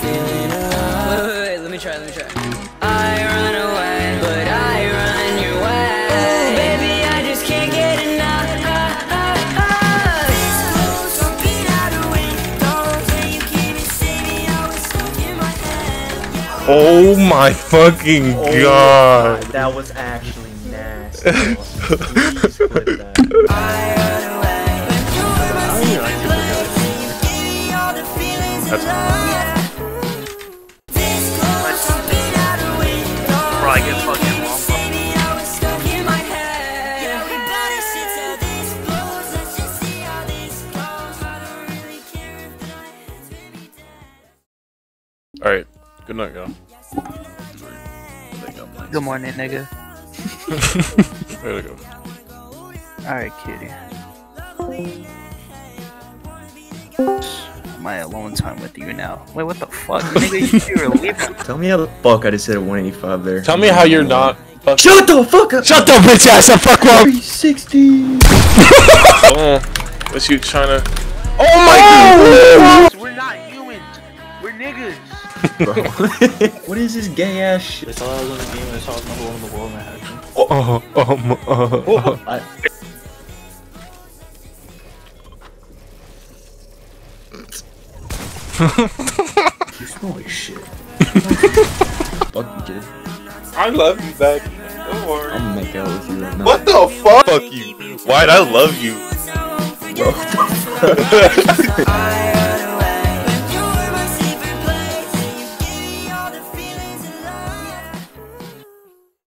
feeling alive. Wait, wait, wait, let me try, let me try. I run away, but I run your way. Ooh, baby, I just can't get enough. Oh my fucking oh, god. That was actually nasty. Please quit that. Probably Alright, good night, y'all. Good morning, nigga. There we go. Alright, kitty. My alone time with you now. Wait, what the fuck, nigga? You were leaving. Tell me how the fuck I just hit a 185 there. Tell me how you're not. Fuck. Shut the fuck up! Shut the bitch ass up, fuck well. 360! Oh, what's you trying to? Oh my oh! god! We're not humans. We're niggas. Bro. what is this gay ass shit? I thought I was in the game and I saw I was number one in the world and I had to. Oh oh oh, oh, oh, oh, oh. I, you smell like shit. fuck you, kid. I love you, back. Don't worry. I'm gonna make out with you right now. What the fuck? Fuck you. Why'd I love you? Bro,